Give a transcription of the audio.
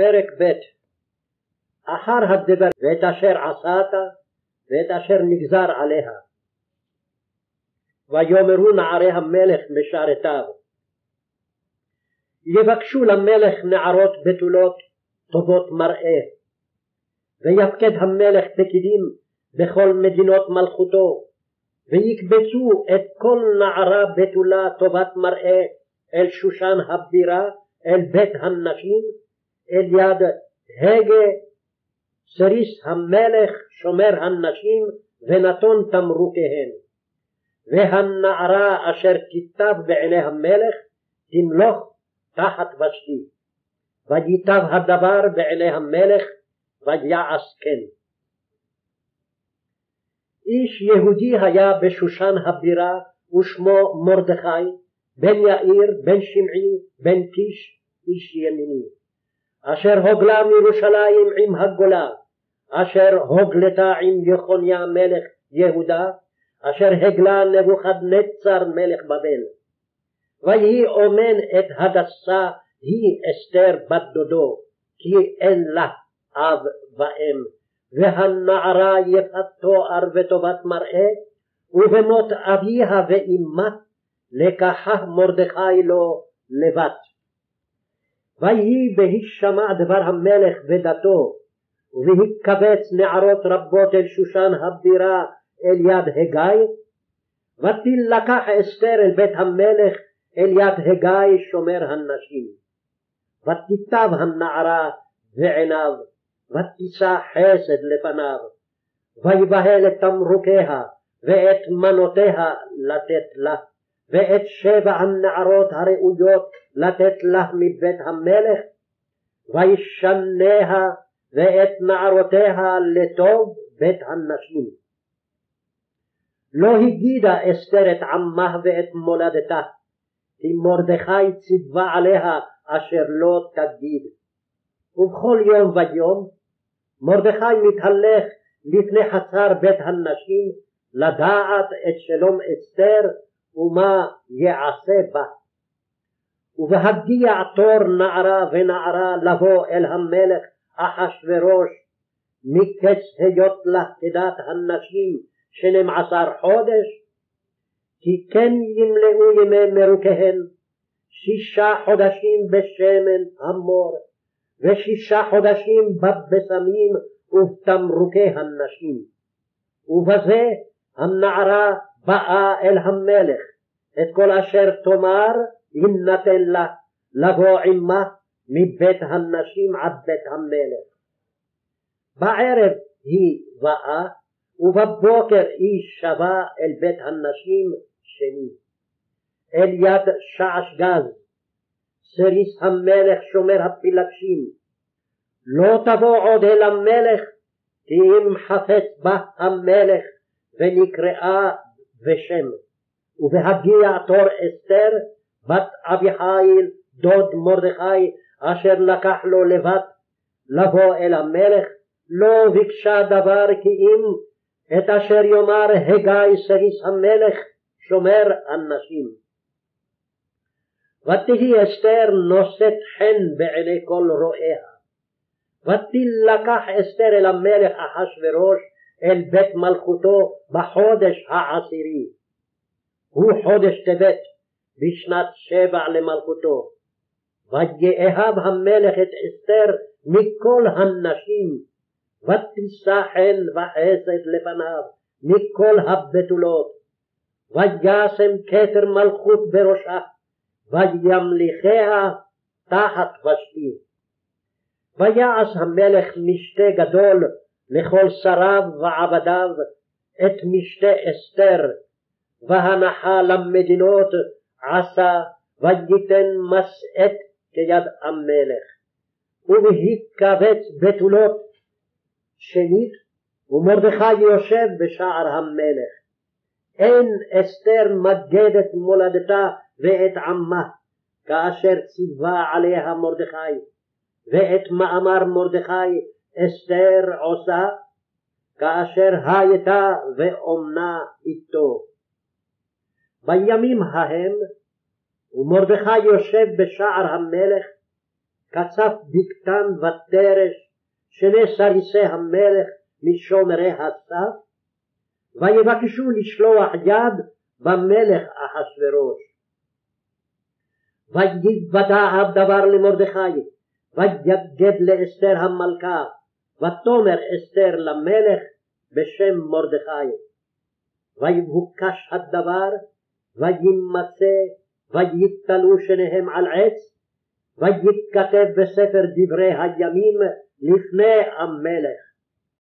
פרק ב' אחר הדבר ואת אשר עשת ואת אשר נגזר עליה. ויאמרו נערי המלך משרתיו יבקשו למלך נערות בתולות טובות מראה ויפקד המלך פקידים בכל מדינות מלכותו ויקבצו את כל נערה בתולה טובת מראה אל שושן הבירה אל בית הנשים אל יד הגה סריס המלך שומר הנשים ונתון תמרוקיהן. והנערה אשר תיטב בעיני המלך תמלוך תחת ושתי. וייטב הדבר בעיני המלך ויעש כן. איש יהודי היה בשושן הבירה ושמו מרדכי בן יאיר בן שמעי בן קיש איש ימיני. אשר הוגלה מירושלים עם הגולה, אשר הוגלתה עם יחוניה מלך יהודה, אשר הגלה נבוכדנצר מלך בבל. ויהי אומן את הדסה היא אסתר בת דודו, כי אין לה אב ואם, והנערה יפת תואר וטובת מראה, ובמות אביה ואמה לקחה מרדכי לו לבת. ויהי בהישמע דבר המלך ודתו, ובהתקבץ נערות רבות אל שושן הבירה אל יד הגיא, ותילקח אסתר אל בית המלך אל יד הגיא שומר הנשים. ותיטב הנערה בעיניו, ותישא חסד לפניו, ויבהל את תמרוקיה ואת מנותיה לתת לה. ואת שבע הנערות הראויות לתת לה מבית המלך, וישניה ואת נערותיה לטוב בית הנשים. לא הגידה אסתר את עמה ואת מולדתה, כי מרדכי ציווה עליה אשר לא תגיד. ובכל יום ויום מרדכי מתהלך לפני חצר בית הנשים לדעת את שלום אסתר ומה יעשה בה. ובהגיע תור נערה ונערה לבוא אל המלך אחשורוש מקץ היות לה כדת הנשים שנים עשר חודש, כי כן ימלאו ימי מרוקיהן שישה חודשים בשמן המור, ושישה חודשים בבשמים ובתמרוקי הנשים. ובזה הנערה באה אל המלך, את כל אשר תאמר יינתן לה, לבוא עמה מבית הנשים עד בית המלך. בערב היא באה, ובבוקר היא שבה אל בית הנשים שני. אל יד שעש גז, סריס המלך שומר הפילגשים. לא תבוא עוד אל המלך, כי אם חפץ בה המלך ונקראה ושם. ובהגיע תור אסתר בת אביחיל דוד מרדכי אשר לקח לו לבת לבוא אל המלך לא ביקשה דבר כי אם את אשר יאמר הגיא סריס המלך שומר הנשים. ותהי אסתר נושאת חן בעיני כל רואיה. ותילקח אסתר אל המלך אחשורוש אל בית מלכותו בחודש העשירי. הוא חודש טבת בשנת שבע למלכותו. ויאהב המלך את אסתר מכל הנשים, ותישא חן וחסד לפניו מכל הבתולות. וישם כתר מלכות בראשה, וימליכיה תחת ושתי. ויעש המלך משתה גדול לכל שריו ועבדיו את משתה אסתר, והנחה למדינות עשה וייתן משאת כיד המלך. ובהתכווץ בתולות שנית, ומרדכי יושב בשער המלך. אין אסתר מגדת מולדתה ואת עמה, כאשר ציווה עליה מרדכי, ואת מאמר מרדכי אסתר עושה כאשר הייתה ואומנה איתו. בימים ההם ומרדכי יושב בשער המלך קצף בקתן ותרש, שני סריסי המלך משומרי הסף, ויבקשו לשלוח יד במלך אחשורוש. ויתוודע הדבר למרדכי, ויגד לאסתר המלכה, ותאמר אסתר למלך בשם מרדכי. ויבוקש הדבר, וימצא, ויתלו שניהם על עץ, ויתכתב בספר דברי הימים לפני המלך.